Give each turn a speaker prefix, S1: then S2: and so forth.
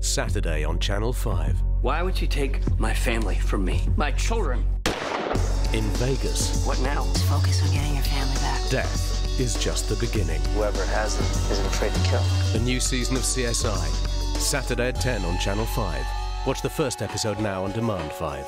S1: Saturday on Channel 5.
S2: Why would you take my family from me? My children?
S1: In Vegas,
S2: What now?
S3: Focus on getting your family back.
S1: death is just the beginning.
S2: Whoever has them isn't afraid to kill.
S1: The new season of CSI. Saturday at 10 on Channel 5. Watch the first episode now on Demand 5.